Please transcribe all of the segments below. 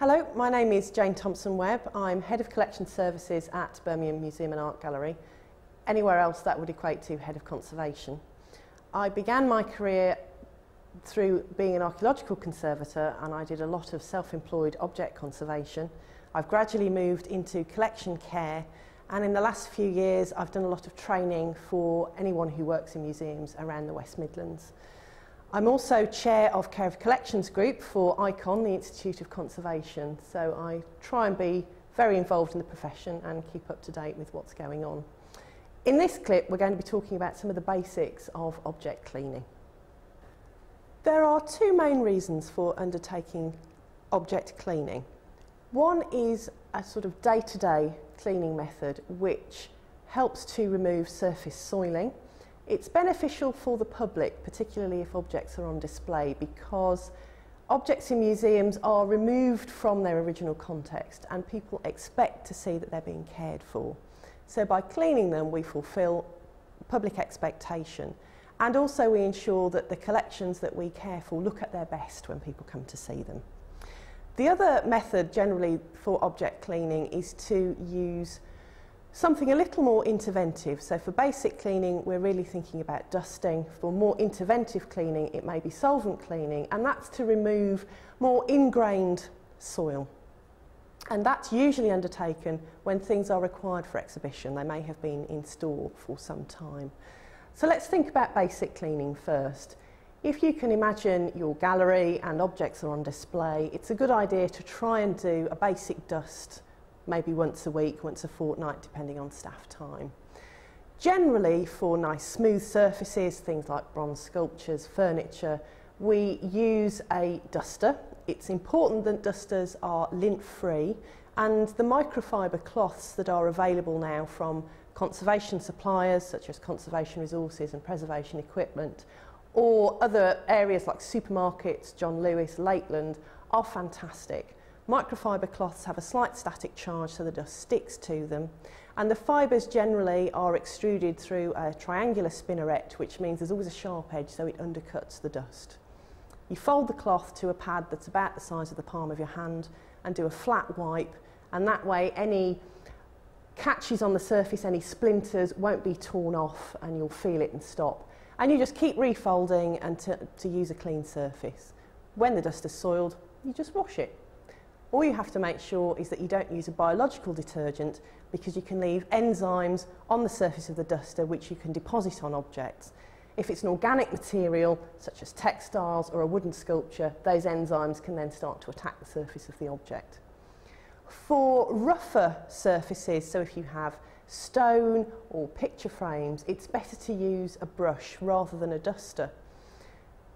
Hello, my name is Jane Thompson Webb. I'm Head of Collection Services at Birmingham Museum and Art Gallery. Anywhere else that would equate to Head of Conservation. I began my career through being an archaeological conservator and I did a lot of self-employed object conservation. I've gradually moved into collection care and in the last few years I've done a lot of training for anyone who works in museums around the West Midlands. I'm also chair of Care of Collections Group for ICON, the Institute of Conservation, so I try and be very involved in the profession and keep up to date with what's going on. In this clip we're going to be talking about some of the basics of object cleaning. There are two main reasons for undertaking object cleaning. One is a sort of day-to-day -day cleaning method which helps to remove surface soiling. It's beneficial for the public, particularly if objects are on display, because objects in museums are removed from their original context and people expect to see that they're being cared for. So by cleaning them, we fulfil public expectation and also we ensure that the collections that we care for look at their best when people come to see them. The other method generally for object cleaning is to use something a little more interventive. So for basic cleaning, we're really thinking about dusting. For more interventive cleaning, it may be solvent cleaning, and that's to remove more ingrained soil. And that's usually undertaken when things are required for exhibition. They may have been in store for some time. So let's think about basic cleaning first. If you can imagine your gallery and objects are on display, it's a good idea to try and do a basic dust, maybe once a week, once a fortnight, depending on staff time. Generally, for nice smooth surfaces, things like bronze sculptures, furniture, we use a duster. It's important that dusters are lint-free and the microfiber cloths that are available now from conservation suppliers such as conservation resources and preservation equipment or other areas like supermarkets, John Lewis, Lakeland are fantastic. Microfiber cloths have a slight static charge so the dust sticks to them and the fibres generally are extruded through a triangular spinneret which means there's always a sharp edge so it undercuts the dust. You fold the cloth to a pad that's about the size of the palm of your hand and do a flat wipe and that way any catches on the surface, any splinters won't be torn off and you'll feel it and stop. And you just keep refolding and to, to use a clean surface. When the dust is soiled, you just wash it. All you have to make sure is that you don't use a biological detergent because you can leave enzymes on the surface of the duster which you can deposit on objects. If it's an organic material, such as textiles or a wooden sculpture, those enzymes can then start to attack the surface of the object. For rougher surfaces, so if you have stone or picture frames, it's better to use a brush rather than a duster.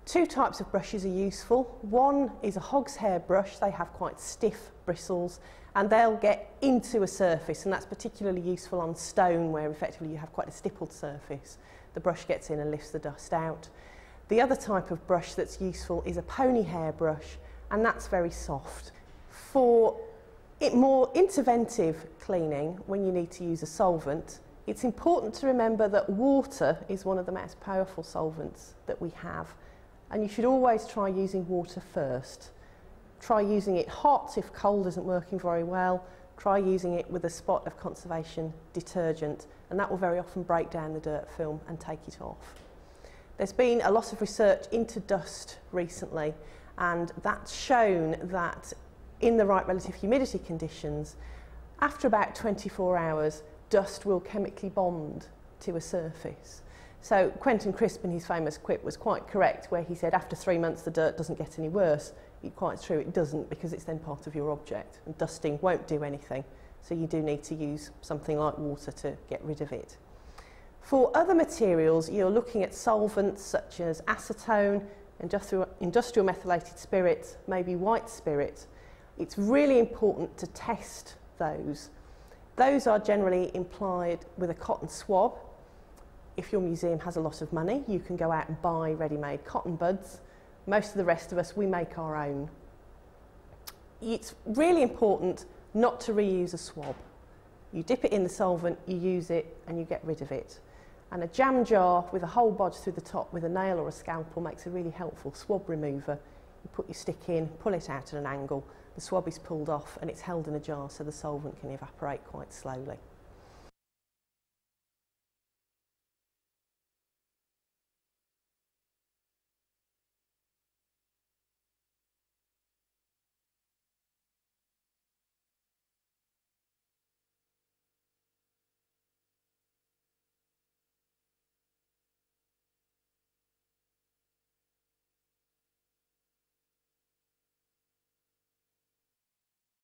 Two types of brushes are useful. One is a hog's hair brush. They have quite stiff bristles and they'll get into a surface and that's particularly useful on stone where effectively you have quite a stippled surface. The brush gets in and lifts the dust out. The other type of brush that's useful is a pony hair brush and that's very soft. For it, more interventive cleaning, when you need to use a solvent, it's important to remember that water is one of the most powerful solvents that we have. And you should always try using water first. Try using it hot if cold isn't working very well. Try using it with a spot of conservation detergent, and that will very often break down the dirt film and take it off. There's been a lot of research into dust recently, and that's shown that in the right relative humidity conditions, after about 24 hours, dust will chemically bond to a surface. So Quentin Crisp in his famous quip was quite correct where he said after three months the dirt doesn't get any worse. It's quite true, it doesn't because it's then part of your object and dusting won't do anything. So you do need to use something like water to get rid of it. For other materials, you're looking at solvents such as acetone, industrial, industrial methylated spirits, maybe white spirit, it's really important to test those. Those are generally implied with a cotton swab. If your museum has a lot of money, you can go out and buy ready-made cotton buds. Most of the rest of us, we make our own. It's really important not to reuse a swab. You dip it in the solvent, you use it, and you get rid of it. And a jam jar with a hole bodged through the top with a nail or a scalpel makes a really helpful swab remover. You put your stick in, pull it out at an angle, the swab is pulled off and it's held in a jar so the solvent can evaporate quite slowly.